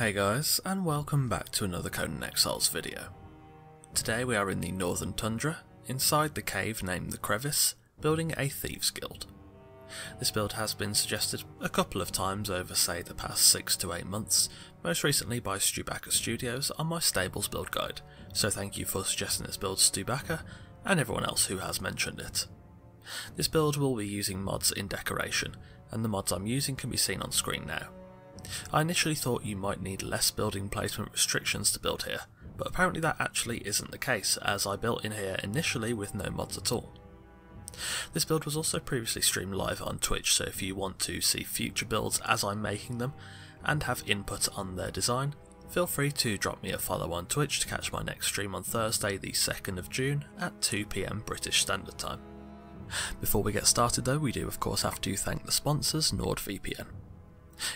Hey guys, and welcome back to another Conan Exiles video. Today we are in the Northern Tundra, inside the cave named the Crevice, building a Thieves Guild. This build has been suggested a couple of times over say the past 6 to 8 months, most recently by Stubaka Studios on my Stables build guide, so thank you for suggesting this build Stubaka, and everyone else who has mentioned it. This build will be using mods in decoration, and the mods I'm using can be seen on screen now. I initially thought you might need less building placement restrictions to build here, but apparently that actually isn't the case as I built in here initially with no mods at all. This build was also previously streamed live on Twitch so if you want to see future builds as I'm making them and have input on their design, feel free to drop me a follow on Twitch to catch my next stream on Thursday the 2nd of June at 2pm British Standard Time. Before we get started though, we do of course have to thank the sponsors NordVPN.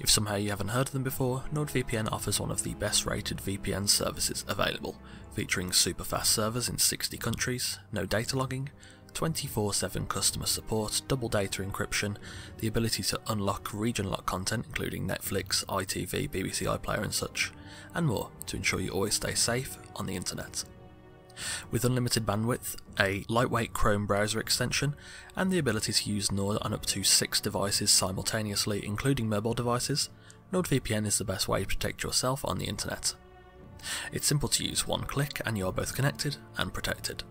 If somehow you haven't heard of them before, NordVPN offers one of the best rated VPN services available, featuring super fast servers in 60 countries, no data logging, 24 7 customer support, double data encryption, the ability to unlock region lock content including Netflix, ITV, BBC iPlayer and such, and more to ensure you always stay safe on the internet with unlimited bandwidth, a lightweight Chrome browser extension, and the ability to use Nord on up to 6 devices simultaneously, including mobile devices, NordVPN is the best way to protect yourself on the internet. It's simple to use, one click, and you are both connected and protected.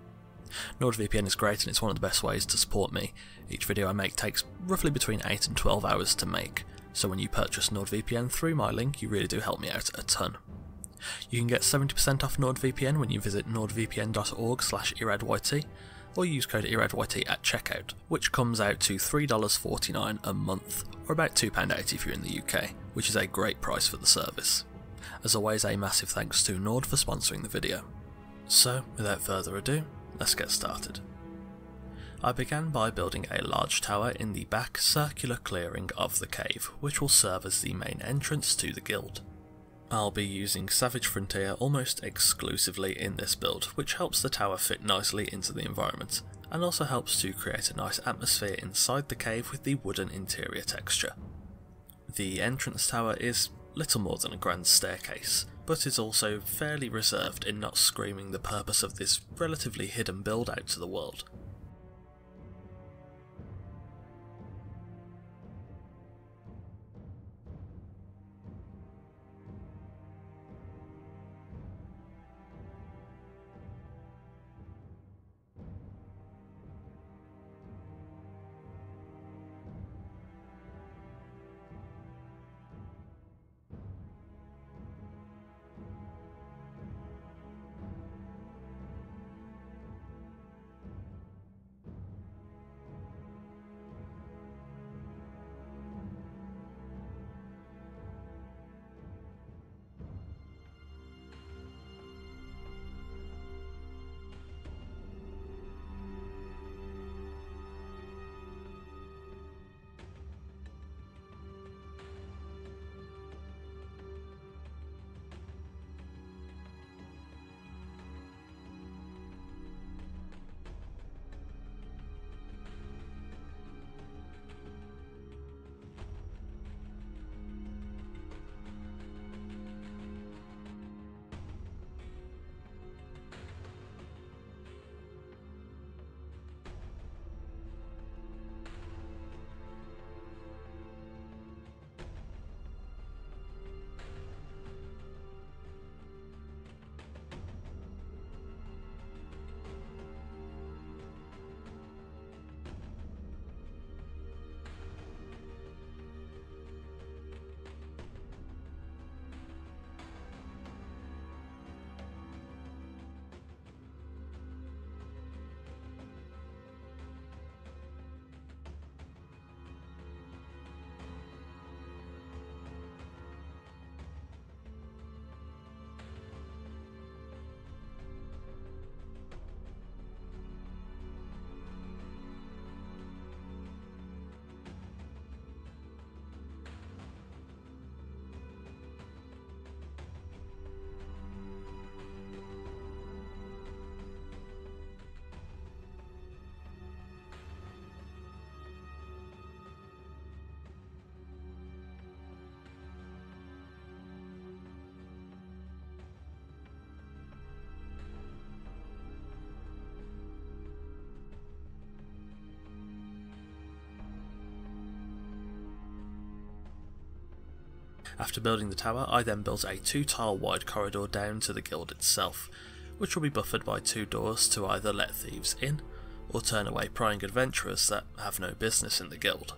NordVPN is great and it's one of the best ways to support me. Each video I make takes roughly between 8 and 12 hours to make, so when you purchase NordVPN through my link, you really do help me out a ton. You can get 70% off NordVPN when you visit nordvpn.org slash eradYT, or use code eradYT at checkout, which comes out to $3.49 a month, or about £2.80 if you're in the UK, which is a great price for the service. As always, a massive thanks to Nord for sponsoring the video. So, without further ado, let's get started. I began by building a large tower in the back circular clearing of the cave, which will serve as the main entrance to the guild. I'll be using Savage Frontier almost exclusively in this build, which helps the tower fit nicely into the environment, and also helps to create a nice atmosphere inside the cave with the wooden interior texture. The entrance tower is little more than a grand staircase, but is also fairly reserved in not screaming the purpose of this relatively hidden build out to the world. After building the tower, I then built a two tile wide corridor down to the guild itself, which will be buffered by two doors to either let thieves in or turn away prying adventurers that have no business in the guild.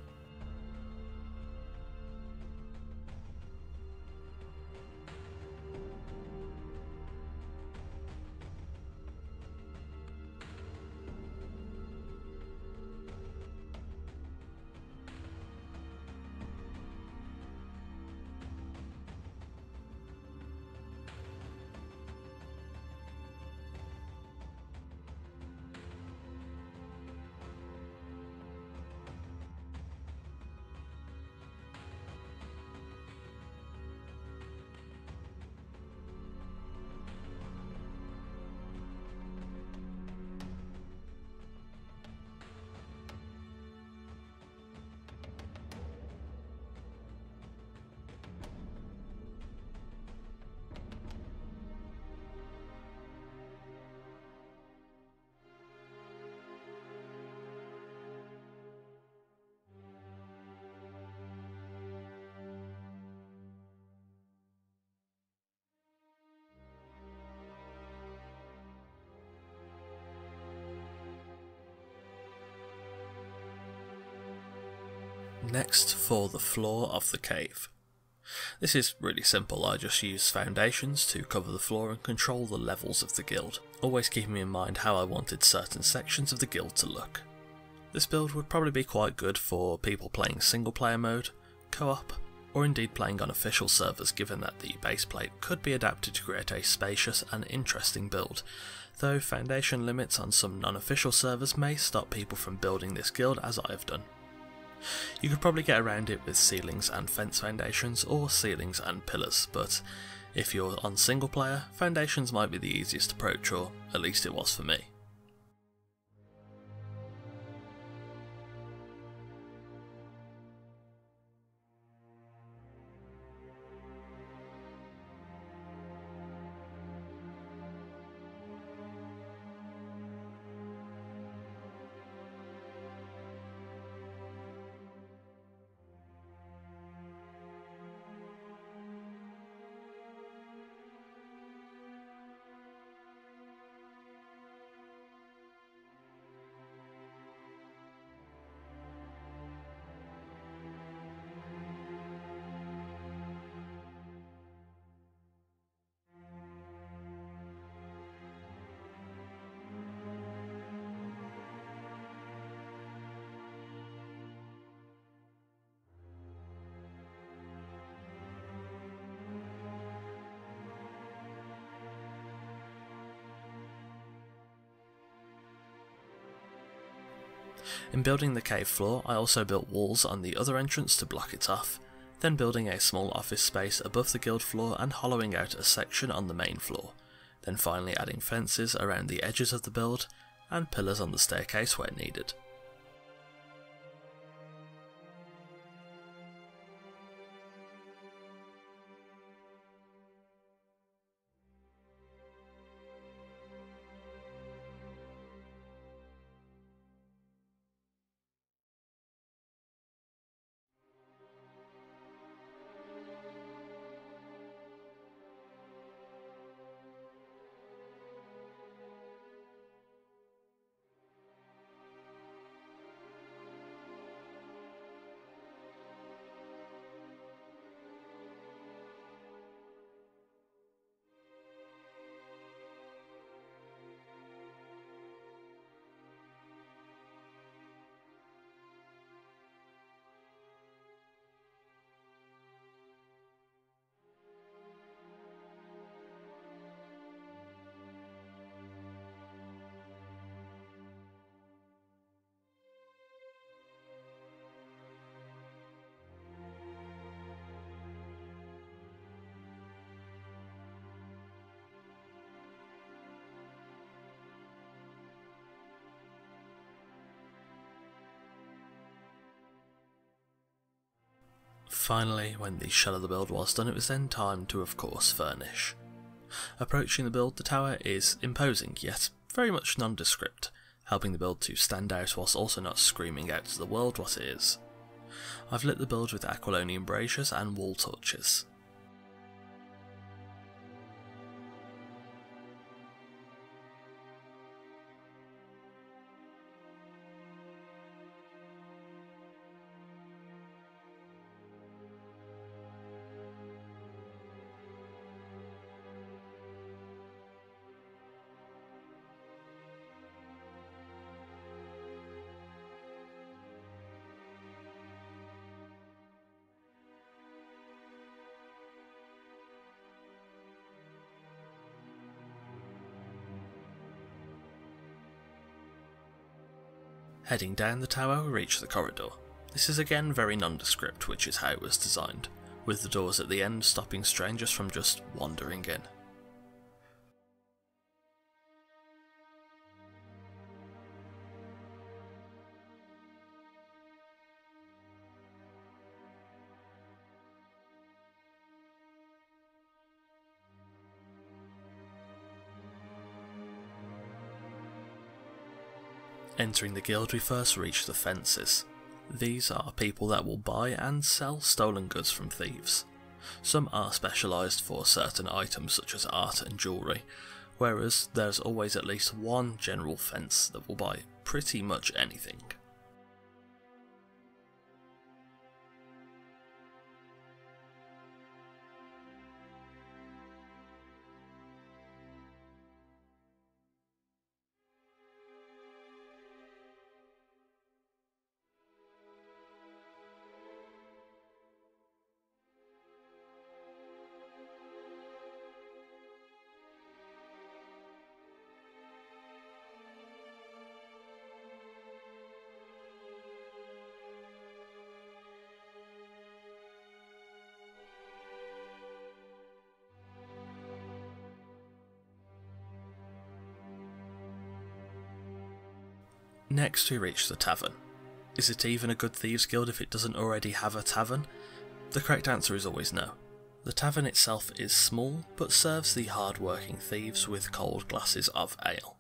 Next for the floor of the cave. This is really simple, I just use foundations to cover the floor and control the levels of the guild, always keeping in mind how I wanted certain sections of the guild to look. This build would probably be quite good for people playing single player mode, co-op, or indeed playing on official servers given that the base plate could be adapted to create a spacious and interesting build, though foundation limits on some non-official servers may stop people from building this guild as I have done. You could probably get around it with ceilings and fence foundations or ceilings and pillars, but if you're on single player, foundations might be the easiest approach or at least it was for me. In building the cave floor, I also built walls on the other entrance to block it off, then building a small office space above the guild floor and hollowing out a section on the main floor, then finally adding fences around the edges of the build and pillars on the staircase where needed. Finally, when the shell of the build was done, it was then time to, of course, furnish. Approaching the build, the tower is imposing, yet very much nondescript, helping the build to stand out whilst also not screaming out to the world what it is. I've lit the build with Aquilonian braziers and wall torches. Heading down the tower we reach the corridor. This is again very nondescript which is how it was designed, with the doors at the end stopping strangers from just wandering in. Entering the guild we first reach the fences. These are people that will buy and sell stolen goods from thieves. Some are specialised for certain items such as art and jewellery, whereas there's always at least one general fence that will buy pretty much anything. Next we reach the tavern. Is it even a good thieves guild if it doesn't already have a tavern? The correct answer is always no. The tavern itself is small, but serves the hard-working thieves with cold glasses of ale.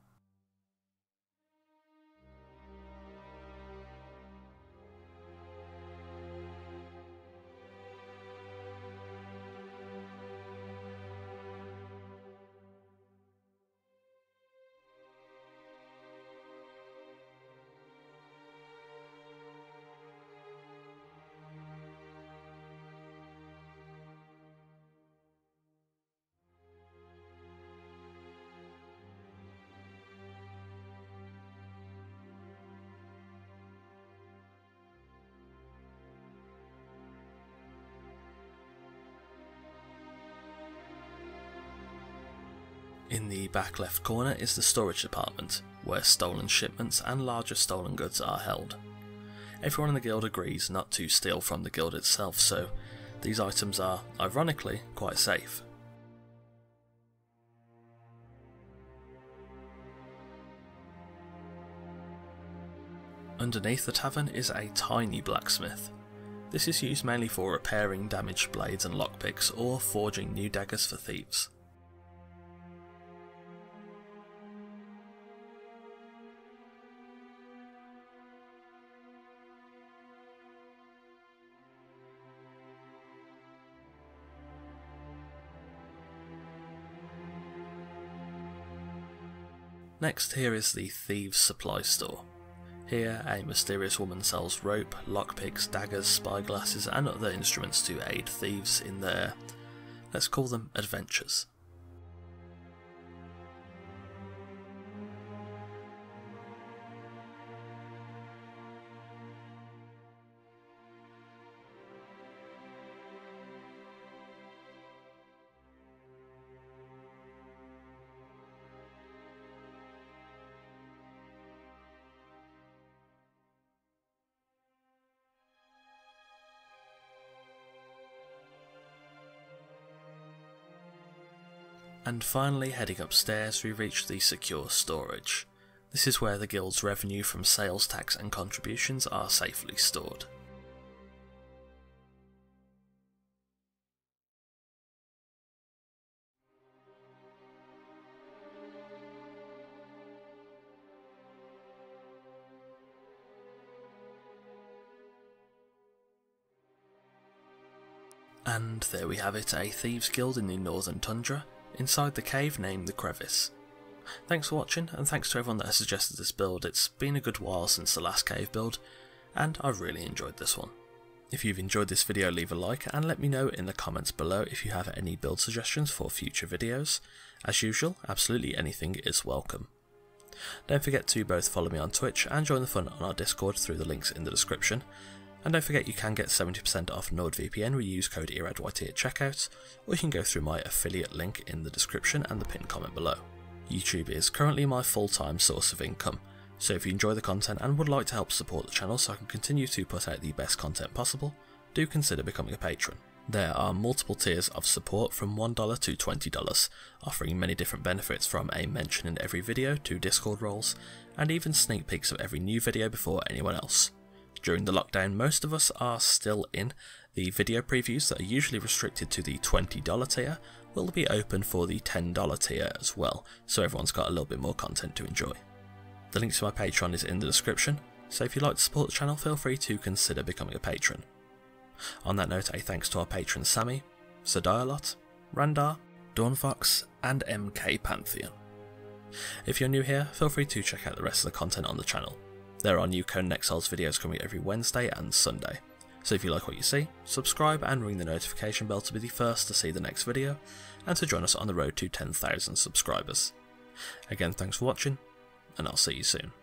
In the back left corner is the storage department, where stolen shipments and larger stolen goods are held. Everyone in the guild agrees not to steal from the guild itself, so these items are, ironically, quite safe. Underneath the tavern is a tiny blacksmith. This is used mainly for repairing damaged blades and lockpicks or forging new daggers for thieves. Next here is the Thieves Supply Store. Here, a mysterious woman sells rope, lockpicks, daggers, spyglasses, and other instruments to aid thieves in their, let's call them, adventures. And finally, heading upstairs, we reach the secure storage. This is where the guild's revenue from sales tax and contributions are safely stored. And there we have it, a Thieves Guild in the Northern Tundra, inside the cave named the Crevice. Thanks for watching, and thanks to everyone that has suggested this build. It's been a good while since the last cave build, and I've really enjoyed this one. If you've enjoyed this video, leave a like and let me know in the comments below if you have any build suggestions for future videos. As usual, absolutely anything is welcome. Don't forget to both follow me on Twitch and join the fun on our Discord through the links in the description, and don't forget you can get 70% off NordVPN when you use code ERADYT at checkout, or you can go through my affiliate link in the description and the pinned comment below. YouTube is currently my full-time source of income, So if you enjoy the content and would like to help support the channel so I can continue to put out the best content possible, do consider becoming a patron. There are multiple tiers of support from $1 to $20, offering many different benefits from a mention in every video to Discord roles, and even sneak peeks of every new video before anyone else. During the lockdown, most of us are still in. The video previews that are usually restricted to the $20 tier will be open for the $10 tier as well, so everyone's got a little bit more content to enjoy. The link to my Patreon is in the description, so if you'd like to support the channel, feel free to consider becoming a patron. On that note, a thanks to our patrons Sammy, Sir Dialot, Randar, Dawnfox, and MK Pantheon. If you're new here, feel free to check out the rest of the content on the channel. There are new Conan Exiles videos coming every Wednesday and Sunday, so if you like what you see, subscribe and ring the notification bell to be the first to see the next video, and to join us on the road to 10,000 subscribers. Again, thanks for watching, and I'll see you soon.